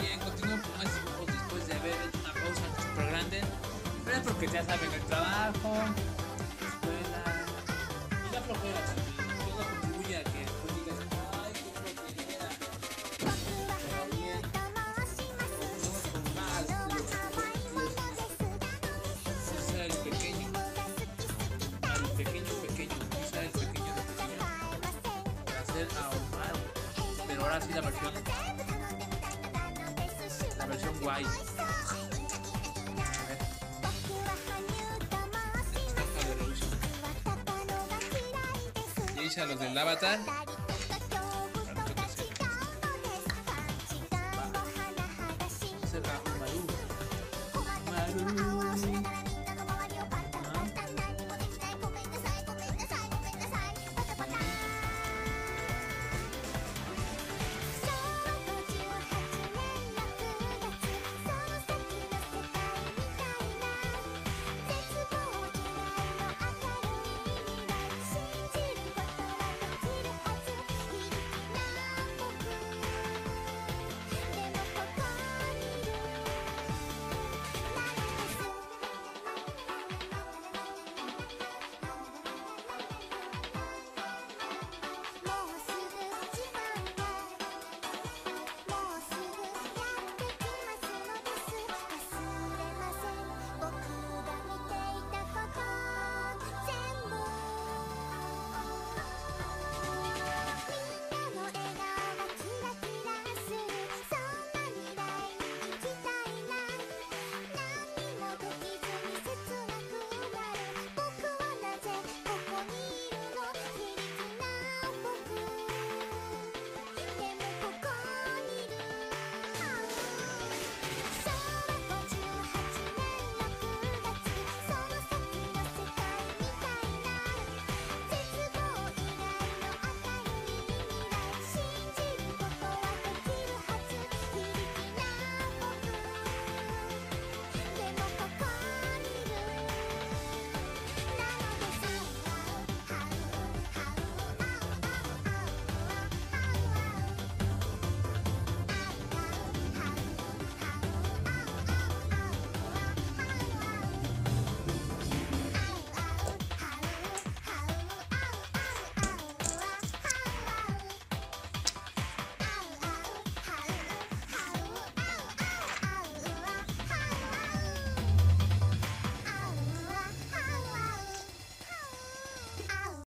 Bien, continuamos con después de haber hecho una pausa súper grande. Pero es porque ya saben el trabajo, la escuela y la flojera también. Todo contribuye a que después digas, ay, qué. Pero ahora sí la versión, versión guay. a los del avatar. Maru. Maru.